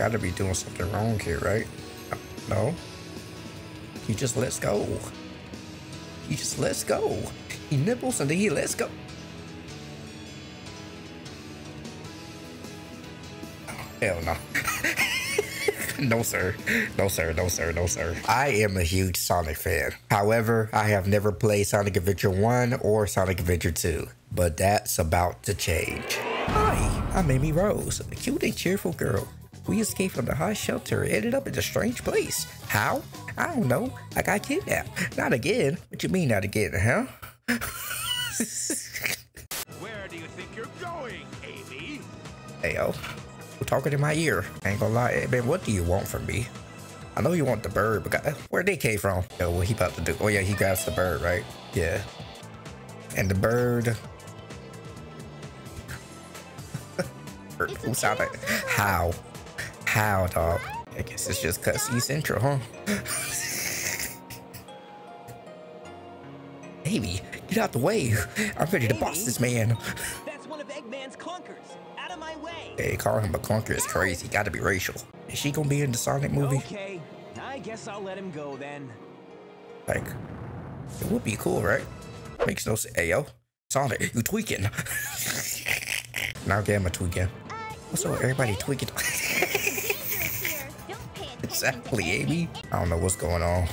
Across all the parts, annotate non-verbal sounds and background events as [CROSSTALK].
gotta be doing something wrong here, right? No. He just lets go. He just lets go. He nibbles and then he lets go. Oh, hell no. [LAUGHS] no, sir. No, sir. No, sir. No, sir. I am a huge Sonic fan. However, I have never played Sonic Adventure 1 or Sonic Adventure 2. But that's about to change. Hi, I'm Amy Rose, a cute and cheerful girl. We escaped from the high shelter and ended up in a strange place. How? I don't know. I got kidnapped. Not again. What you mean not again, huh? Where do you think you're going, Amy? Hey, yo. You're talking in my ear. I ain't gonna lie. Hey, man, what do you want from me? I know you want the bird, but God, where they came from? Yo, what he about to do? Oh, yeah, he grabs the bird, right? Yeah. And the bird... [LAUGHS] Who sounded... How? How, dog? I guess it's just cutscene central, huh? [LAUGHS] Amy, get out the way. I'm ready to boss this man. That's one of Eggman's clunkers. Out of my way. Hey, calling him a clunker is crazy. Gotta be racial. Is she gonna be in the Sonic movie? Okay, I guess I'll let him go then. Like, it would be cool, right? Makes no sense. Hey, yo. Sonic, you tweaking. [LAUGHS] now get him a tweaking. Uh, What's up, everybody tweaking? [LAUGHS] exactly, Amy. I don't know what's going on.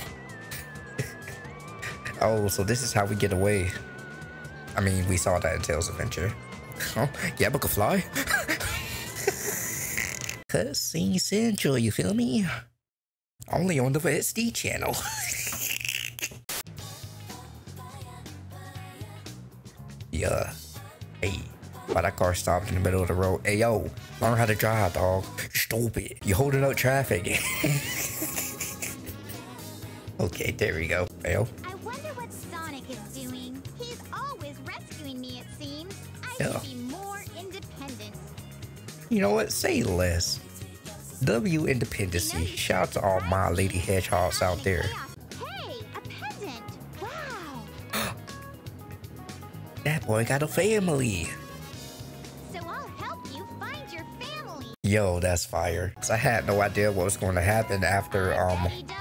[LAUGHS] oh, so this is how we get away. I mean, we saw that in Tails Adventure. [LAUGHS] Oh, yeah, but could fly. [LAUGHS] Cutscene Central, you feel me? Only on the XD channel. yeah. Hey, why that car stopped in the middle of the road? Hey, yo, learn how to drive, dog. Stupid. You're holding up traffic. [LAUGHS] okay, there we go. Fail. I wonder what Sonic is doing. He's always rescuing me, it seems. I Yeah. should be more independent. You know what? Say less. W Independency. Shout out to all my lady hedgehogs out there. Hey, a peasant. Wow. [GASPS] That boy got a family. Yo, that's fire. 'Cause I had no idea what was going to happen after um He does.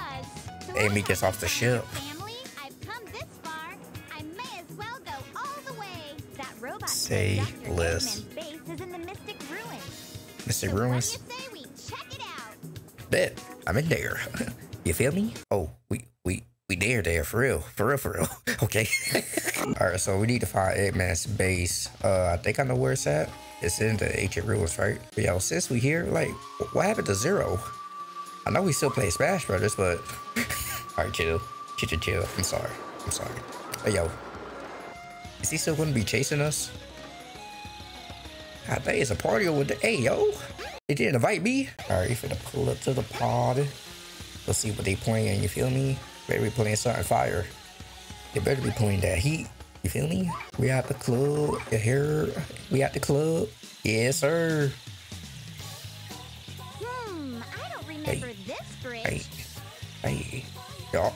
So Amy gets off the ship. Family, this far. I well go all the way. That robot Say said less. Eggman's base is in the Mystic Ruins. Mystic So Ruins. What do you say we check it out? Bet I'm in there. [LAUGHS] you feel me? We there for real, for real, for real. [LAUGHS] okay. [LAUGHS] All right, so we need to find Eggman's base. Uh, I think I know where it's at. It's in the ancient ruins, right? But yo, since we here, like, what happened to Zero? I know we still play Smash Brothers, but [LAUGHS] all right, chill, chill, chill, chill. I'm sorry, I'm sorry. Hey yo, is he still gonna be chasing us? I think it's a party over there. Hey yo, they didn't invite me. All right, you finna pull up to the pod. Let's see what they playing. You feel me? Better be playing something fire. They better be playing that heat. You feel me? We at the club. You hear? We at the club. Yes, sir. Hmm, I don't remember this bridge. Hey, hey, y'all.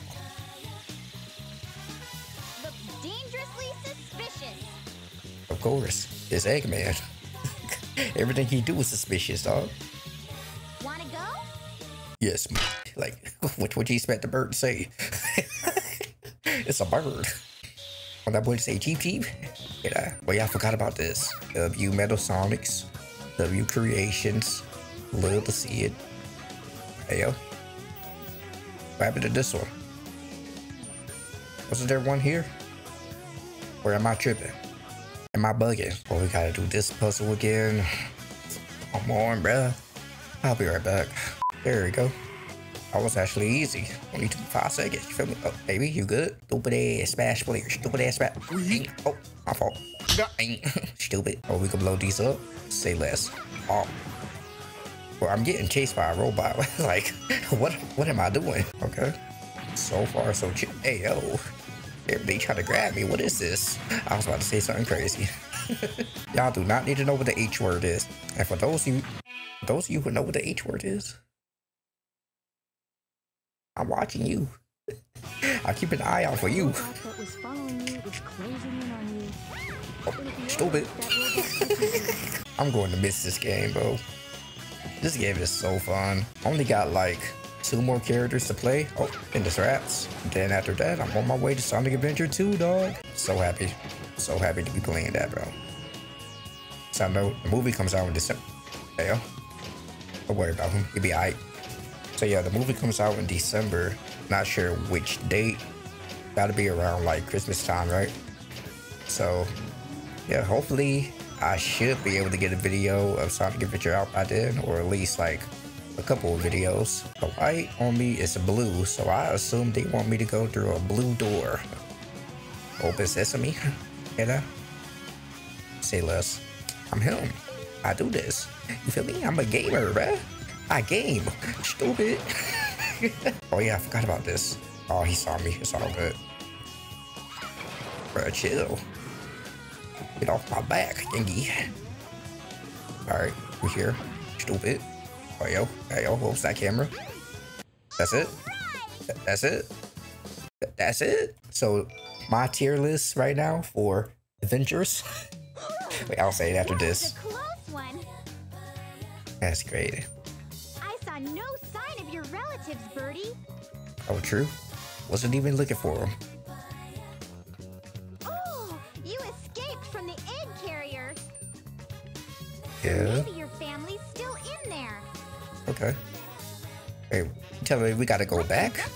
Looks dangerously suspicious. Of course, it's Eggman. [LAUGHS] Everything he do is suspicious, dog. Wanna go? Yes, like [LAUGHS] what would you expect the bird to say? [LAUGHS] it's a bird. When that boy say cheep cheep. Well, yeah, I forgot about this. W Metal Sonics, W Creations, love to see it. Hey yo, what happened to this one? Wasn't there one here? Or am I tripping? Am I bugging? Oh, we gotta do this puzzle again. Come on, bruh. I'll be right back. There we go. That was actually easy. Only took five seconds. You feel me? Oh, baby, you good? Stupid ass smash player. Stupid ass smash. Oh, my fault. [LAUGHS] [LAUGHS] Stupid. Oh, we can blow these up. Say less. Oh. Well, I'm getting chased by a robot. [LAUGHS] like, what? What am I doing? Okay. So far, so chill. Hey, yo. Everybody trying to grab me. What is this? I was about to say something crazy. Y'all do not need to know what the H word is. And for those of you, those of you who know what the H word is, I'm watching you. [LAUGHS] I keep an eye out for you. robot that was following you is closing in on you. Oh, stupid. [LAUGHS] I'm going to miss this game, bro. This game is so fun. Only got like two more characters to play. Oh, and the rats. Then after that, I'm on my way to Sonic Adventure 2, dog. So happy. So happy to be playing that, bro. So I know the movie comes out in December. Yeah. Don't worry about him. He'll be alright. So yeah, the movie comes out in December. Not sure which date. Gotta be around like Christmas time, right? So yeah, hopefully I should be able to get a video of Sonic Adventure out by then, or at least like a couple of videos. The white on me is blue, so I assume they want me to go through a blue door. Open sesame, you know? Say less. I'm him. I do this. You feel me? I'm a gamer, bruh. I game. Stupid. [LAUGHS] oh yeah, I forgot about this. Oh, he saw me. It's all good. Bruh, chill. Get off my back, dingy. Alright, we here. Stupid. Oh, yo. Hey, yo, what's that camera? That's it? That's it? That's it? So, my tier list right now for Adventures. [LAUGHS] Wait, I'll say it after this. That was a close one. That's great. No sign of your relatives, Birdie. Oh, true. Wasn't even looking for them. Oh, you escaped from the egg carrier. Yeah. Maybe your family's still in there. Okay. Hey, tell me we gotta go Let's back?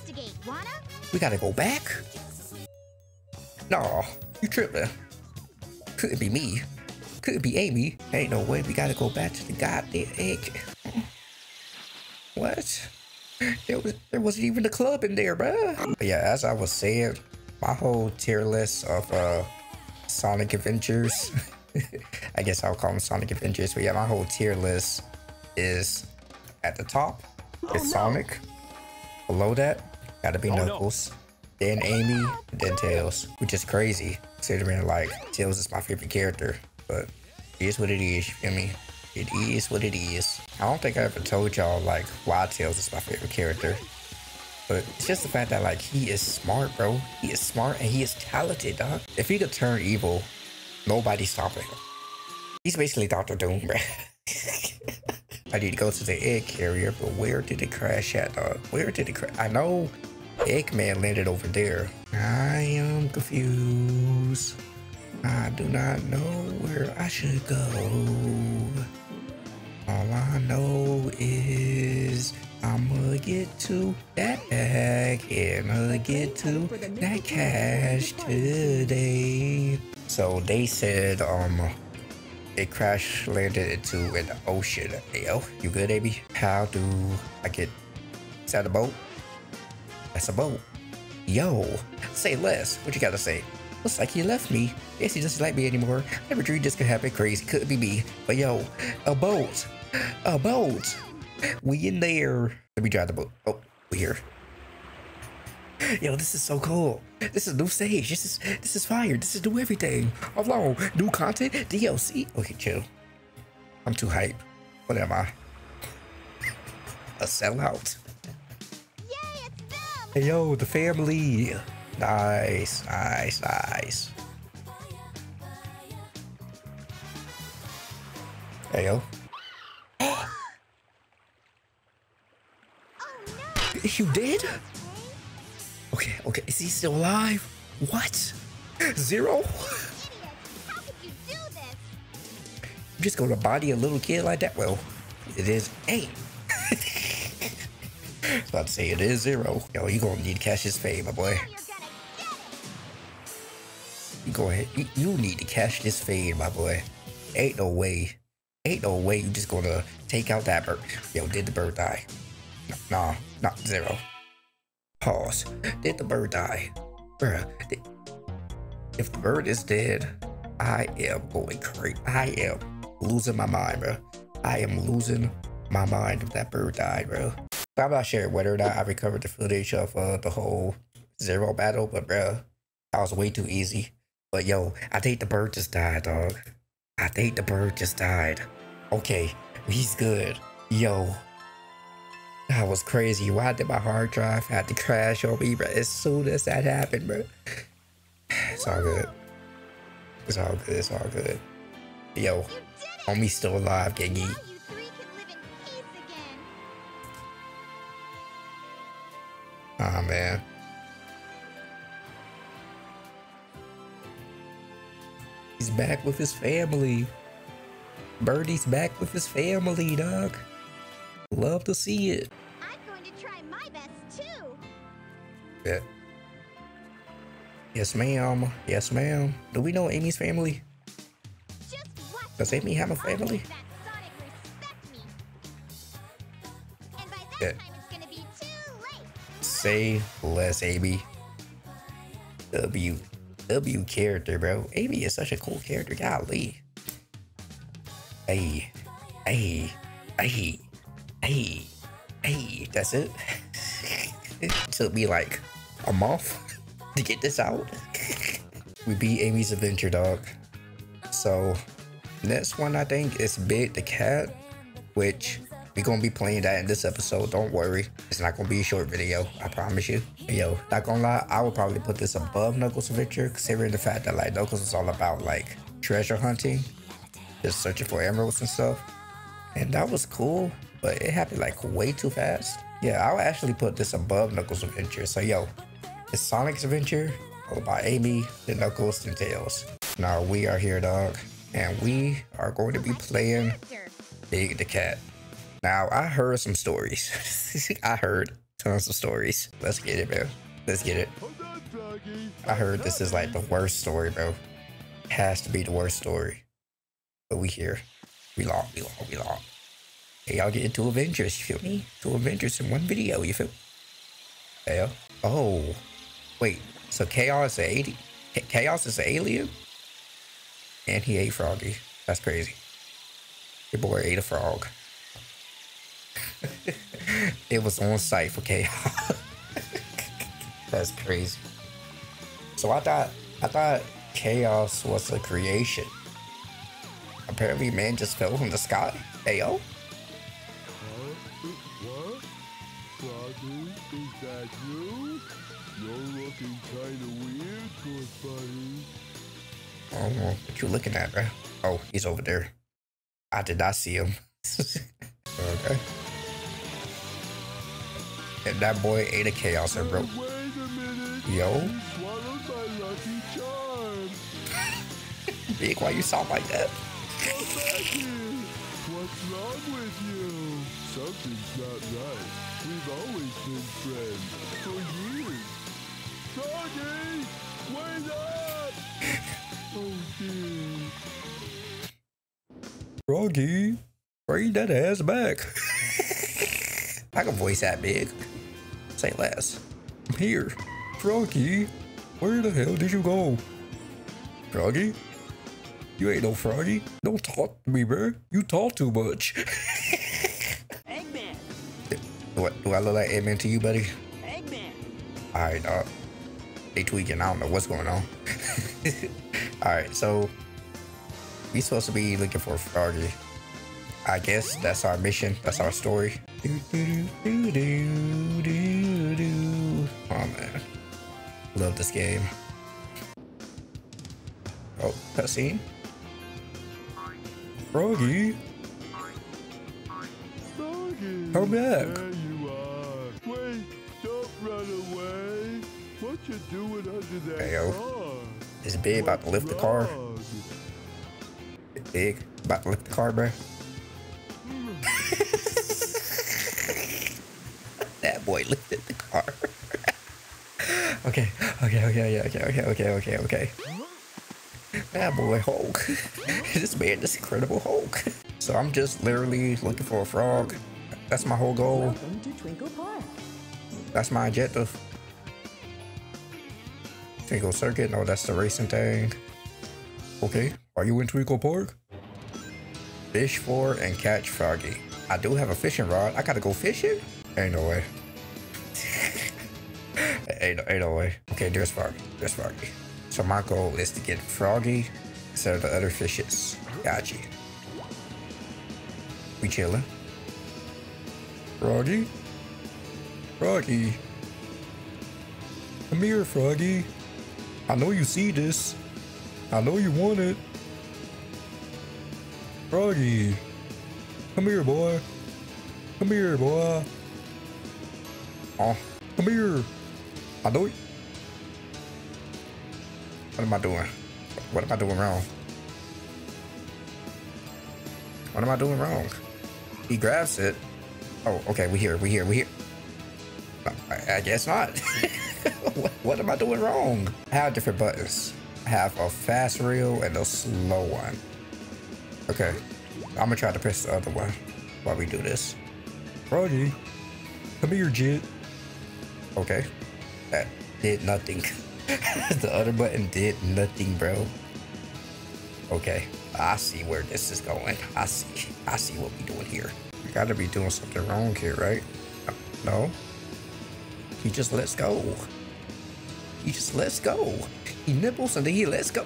We gotta go back? No, you tripping. Couldn't be me. Couldn't be Amy. Ain't no way we gotta go back to the goddamn egg. What? There was there wasn't even a club in there, bruh. But yeah, as I was saying, my whole tier list of uh Sonic Adventures. [LAUGHS] I guess I'll call them Sonic Adventures. But yeah, my whole tier list is at the top. It's Sonic. Below that, gotta be Oh, no. Knuckles. Then Amy, then Tails, which is crazy considering like Tails is my favorite character. But it is what it is. You feel me? It is what it is. I don't think I ever told y'all like why Tails is my favorite character. But it's just the fact that like he is smart, bro. He is smart and he is talented, dog. If he could turn evil, nobody's stopping him. He's basically Doctor Doom, bro. [LAUGHS] I need to go to the egg carrier, but where did it crash at, dog? Where did it crash? I know Eggman landed over there. I am confused. I do not know where I should go. All I know is I'ma get to that bag and I'ma get to that cash today. So they said um it crash landed into an ocean. Hey, yo, you good, baby? How do I get? Is that a boat? That's a boat. Yo, say less. What you gotta say? Looks like he left me. Guess he doesn't like me anymore. Never dreamed this could happen. Crazy. Could be me. But yo, a boat. A boat. We in there. Let me drive the boat. Oh, we here. Yo, this is so cool. This is new stage. This is this is fire. This is new everything. On. New content. DLC. Okay, chill. I'm too hype. What am I? A sellout. Yay, it's them! Hey yo, the family. Nice, nice, nice. Hey yo. Oh no! You did? Okay, okay. Is he still alive? What? Zero? Idiot! How [LAUGHS] could you do this? You just gonna body a little kid like that? Well, it is eight. I was [LAUGHS] about to say it is zero. Yo, you gonna need to cash this fade, my boy. You're gonna get it! You go ahead. You, you need to cash this fade, my boy. Ain't no way. Ain't no way you just gonna take out that bird. Yo, did the bird die? No, not zero. Pause. Did the bird die? Bruh, if the bird is dead, I am going crazy. I am losing my mind, bro. I am losing my mind if that bird died, bro. I'm not sure whether or not I recovered the footage of uh, the whole zero battle, but bro, that was way too easy. But yo, I think the bird just died, dog. I think the bird just died. Okay, he's good. Yo, that was crazy. Why did my hard drive have to crash on me, bro? As soon as that happened, bro. It's all good. It's all good. It's all good. Yo, homie still alive, getting. Aw, oh, man. He's back with his family. Birdie's back with his family, dog. Love to see it. I'm going to try my best too. Yeah. Yes, ma'am. Yes, ma'am. Do we know Amy's family? Just. Does Amy have a family? that Sonic respect me. And by that Yeah. time, it's gonna be too late. Say less, Amy. W. W character, bro. Amy is such a cool character. Golly. Hey. Hey. Hey. Hey. Hey. That's it. it [LAUGHS] took me like a month [LAUGHS] to get this out. [LAUGHS] we beat Amy's adventure, dog. So, next one I think is Big the Cat, which we're gonna be playing that in this episode. Don't worry, it's not gonna be a short video. I promise you. Yo, not gonna lie, I would probably put this above Knuckles Adventure, considering the fact that like Knuckles is all about like treasure hunting, just searching for emeralds and stuff. And that was cool, but it happened like way too fast. Yeah, I would actually put this above Knuckles Adventure. So yo, it's Sonic's Adventure, oh, all about Amy, the Knuckles, and Tails. Now we are here, dog, and we are going to be playing. Big the Cat. Now I heard some stories. [LAUGHS] I heard tons of stories. Let's get it, bro. Let's get it. I heard this is like the worst story, bro. Has to be the worst story. But we here. We long, we long, we long. Hey, y'all get into Adventures, you feel me? Two Avengers in one video, you feel? Yeah. Oh, wait. So Chaos is a Chaos is an alien? And he ate Froggy. That's crazy. Your boy ate a frog. [LAUGHS] it was on site for Chaos. [LAUGHS] That's crazy. So I thought I thought Chaos was a creation. Apparently man just fell from the sky. Hey yo. What you looking at, bro. Oh, he's over there. I did not see him. [LAUGHS] okay. And that boy ate a chaos minute. Yo. [LAUGHS] Big, why you sound like that? What's wrong with you? Something's not right. We've always been friends for years. Froggy, bring that ass back. I can voice that big. Say less. I'm here. Froggy, where the hell did you go? Froggy? You ain't no Froggy. Don't talk to me, bro. You talk too much. [LAUGHS] Eggman! what, do I look like Eggman to you, buddy? Eggman! Alright, uh, they tweaking. I don't know what's going on. [LAUGHS] Alright, so we supposed to be looking for Froggy. I guess that's our mission. That's our story. Do, do, do, do, do, do. Oh man, love this game. Oh, cutscene. Froggy, Froggy. Come back. There you are. Wait, don't run away. What you doing under that Hey, yo. car? Is Big about to lift the car? Big about to lift the car, bro. [LAUGHS] that boy lifted the car. [LAUGHS] okay, okay, okay, okay, okay, okay, okay, okay. That boy Hulk. [LAUGHS] this man is Incredible Hulk. So I'm just literally looking for a frog. That's my whole goal. Welcome to Twinkle Park. That's my objective. Twinkle Circuit. No, that's the racing thing. Okay, are you in Twinkle Park? Fish for and catch froggy. I do have a fishing rod. I gotta go fishing? Ain't no way. [LAUGHS] ain't, ain't no way. Okay, there's froggy. There's froggy. So my goal is to get froggy instead of the other fishes. Got you. We chilling. Froggy? Froggy. Come here, Froggy. I know you see this. I know you want it. Froggy. Come here, boy. Come here, boy. Oh, Come here. I it. What am I doing? What am I doing wrong? What am I doing wrong? He grabs it. Oh, okay, we here, we here, we here. I guess not. [LAUGHS] what, am I doing wrong? I have different buttons. I have a fast reel and a slow one. Okay, I'm gonna try to press the other one while we do this. Froggy, come here, Jit. Okay, that did nothing. [LAUGHS] the other button did nothing, bro. Okay, I see where this is going. I see. I see what we're doing here. We gotta be doing something wrong here, right? No. He just lets go. He just lets go. He nibbles and he lets go.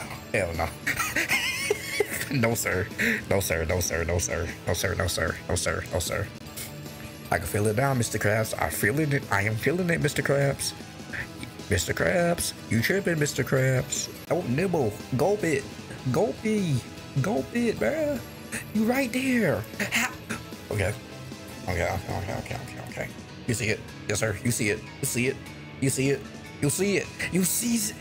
Oh, hell no. [LAUGHS] no sir. No sir. No sir. No sir. No sir. No sir. No sir. No sir. I can feel it now, Mr. Krabs. I feeling it. I am feeling it, Mr. Krabs. Mr. Krabs, you tripping, Mr. Krabs. Don't nibble. Gulp it. Gulpy. Gulp it, bruh. You right there. Ha okay. Okay, okay, okay, okay, okay, okay. You see it. Yes, sir. You see it. You see it. You see it. You see it. You see it.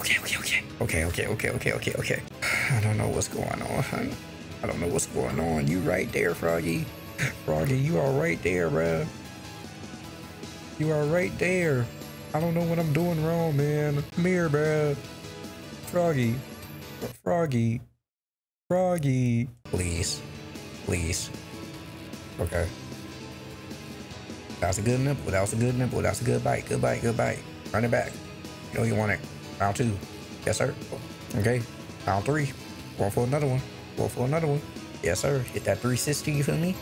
Okay, okay, okay. Okay, okay, okay, okay, okay, okay. [SIGHS] I don't know what's going on. I don't know what's going on. You right there, Froggy. Froggy, you are right there, bruh. You are right there. I don't know what I'm doing wrong, man. Come here, bruh. Froggy. Froggy. Froggy. Please. Please. Okay. That was a good. That was a good nibble. That was a good bite. Good bite. Good bite. Run it back. You know you want it. Round two. Yes, sir. Okay. Round three. Going for another one. Going for another one. Yes, sir. Hit that 360. You feel me?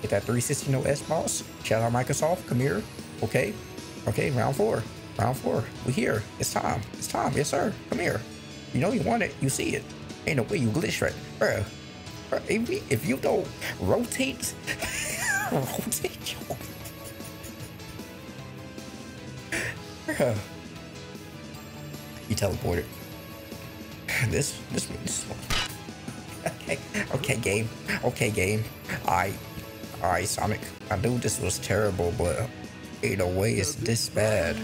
Hit that 360 no S boss. Shout out Microsoft. Come here. Okay. Okay. Round four. Round four. We here. It's time. It's time. Yes, sir. Come here. You know you want it. You see it. Ain't no way you glitch right. Bruh. If, you don't rotate, [LAUGHS] rotate your. You teleported. This, this, this one. Okay, okay, game. Okay, game. I, I, Sonic. I knew this was terrible, but in a way it's this bad.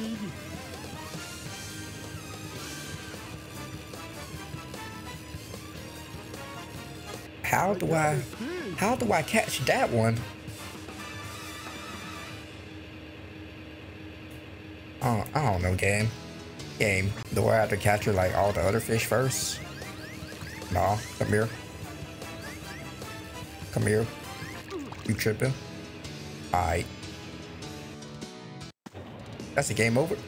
How do I, how do I catch that one? Oh, I don't know, game. Game. Do I have to capture like all the other fish first? No, come here. Come here. You tripping? Alright. That's a game over.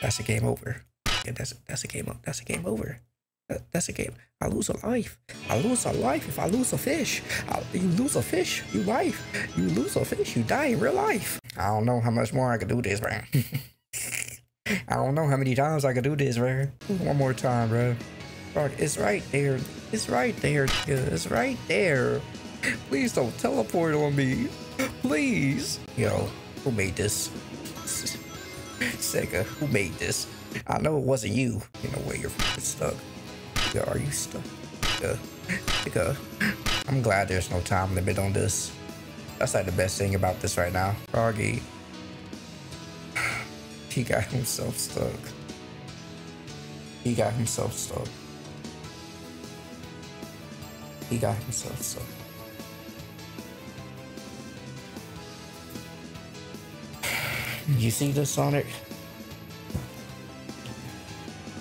That's a game over. Yeah, that's that's a game. That's a game over. That, that's a game. I lose a life. I lose a life if I lose a fish. I, you lose a fish, you life. You lose a fish, you die in real life. I don't know how much more I can do this, man. [LAUGHS] I don't know how many times I can do this, bro. One more time, bro. Fuck, it's right there. It's right there. It's right there. Please don't teleport on me. Please. Yo, who made this? [LAUGHS] Sega, who made this? I know it wasn't you. You know where you're stuck. Nigga, are you stuck? Nigga, I'm glad there's no time limit on this. That's like the best thing about this right now. Froggy. He got himself stuck. He got himself stuck. He got himself stuck. You see this, Sonic?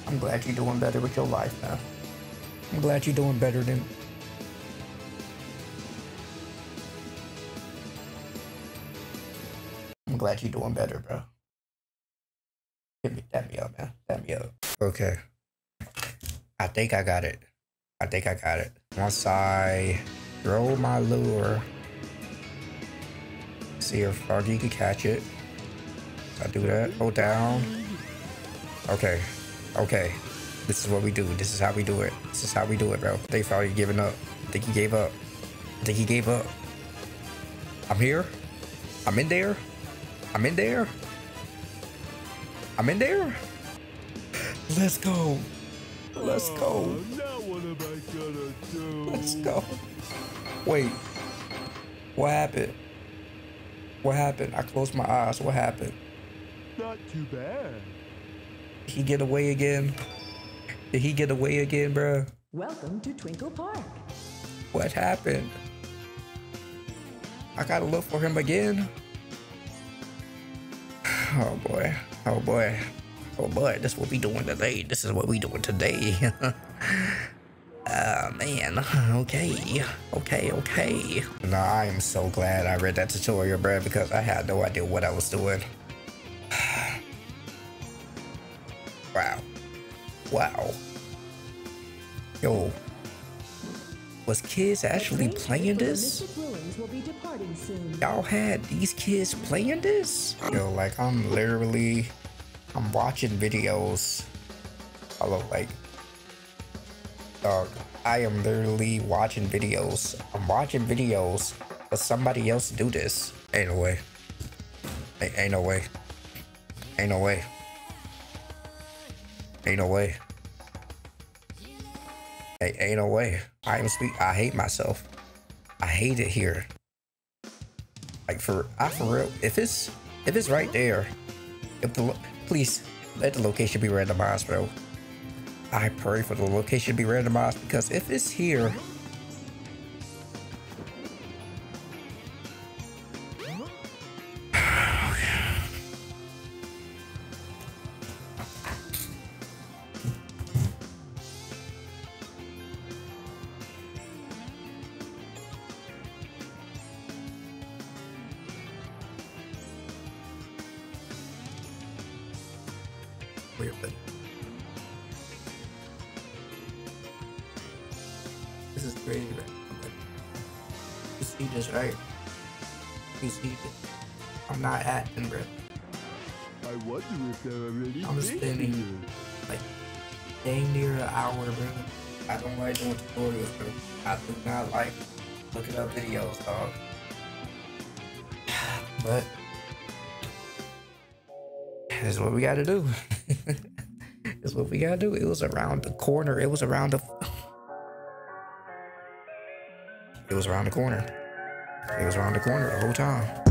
I'm glad you're doing better with your life now. I'm glad you're doing better than. I'm glad you're doing better, bro. Give me, that me up, man. That me up. Okay. I think I got it. I think I got it. Once I throw my lure, see if Froggy can catch it. I do that. Hold down. Okay. Okay. This is what we do. This is how we do it. This is how we do it, bro. Think Froggy giving up. I think he gave up. I think he gave up. I'm here. I'm in there. I'm in there. I'm in there. Let's go. Let's go. Oh, now what am I gonna do? Let's go. Wait. What happened? What happened? I closed my eyes. What happened? Not too bad. He get away again? Did he get away again, bruh? Welcome to Twinkle Park. What happened? I gotta look for him again. [SIGHS] Oh boy. Oh boy. Oh boy. This is what we doing today. This is what we doing today. [LAUGHS] Ah man. Okay. Okay, okay. No, I am so glad I read that tutorial, bruh, because I had no idea what I was doing. [SIGHS] wow. Wow. Yo. Was kids actually playing this? Y'all had these kids playing this? Yo, like I'm literally, I'm watching videos. I look like, dog. I am literally watching videos. I'm watching videos for somebody else do this. Ain't no way. Ain't no way. Ain't no way. Ain't no way. Ain't, ain't no way. I am speak. I hate myself. I hate it here. Like for I for real, if it's if it's right there, if the please let the location be randomized, bro. I pray for the location to be randomized because if it's here, dang near an hour, bro. I don't like doing tutorials, bro. I do not like looking up videos, dog. [SIGHS] But this is what we gotta do. [LAUGHS] this is what we gotta do. It was around the corner. It was around the. It was around the corner. It was around the corner the whole time.